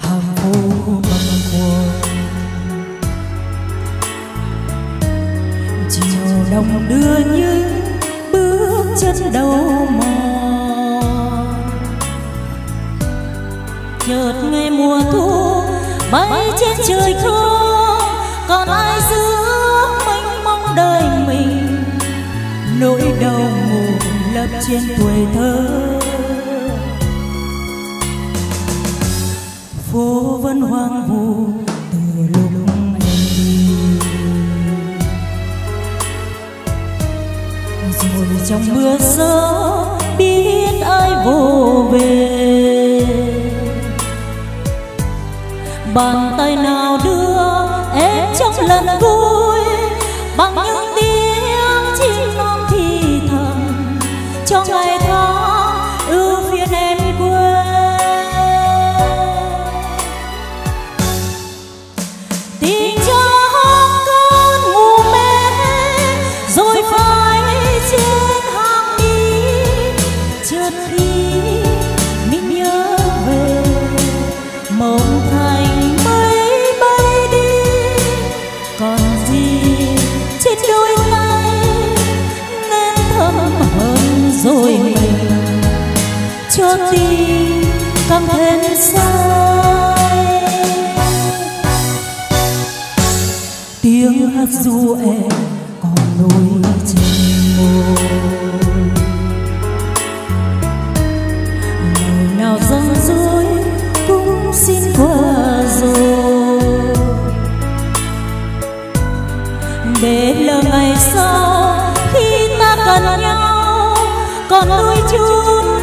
hàng phố băng cuồng chiều đông đưa những bước chân đầu mòn chợt ngày mùa thu bay trên trời không còn ai giữa mênh mong đời mình nỗi đau ngủ lấp trên tuổi thơ phố vẫn hoang vu, từ lúc em đi. Rồi trong mưa gió, biết ai vô về bàn tay nào đưa, em trong lần vui rồi mình. Cho tim càng thêm say tiếng hát ru em còn nối trên môi. Là ngày sau khi ta cần nhau còn đôi chút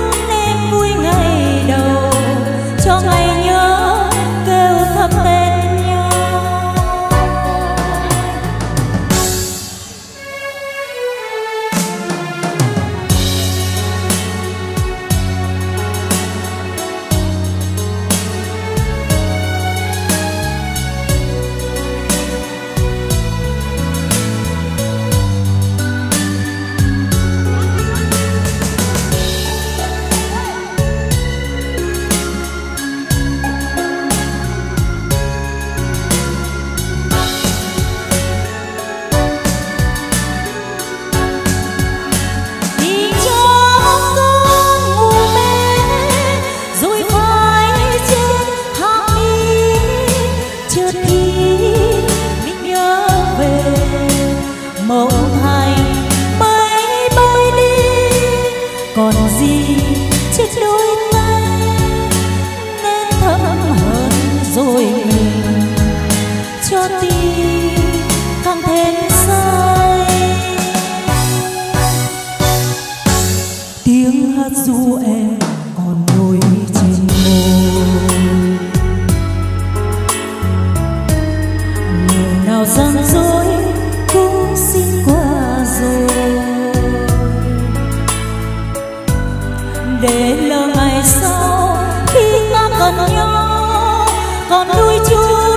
mộng thành mây bay đi. Còn gì, chiếc đôi tay nên thấm hơn rồi mình. Cho tim càng thêm say. Tiếng hát du em còn nổi trên môi. Lời nào răng rối để lỡ ngày sau. Khi ta cần nhau còn đôi chút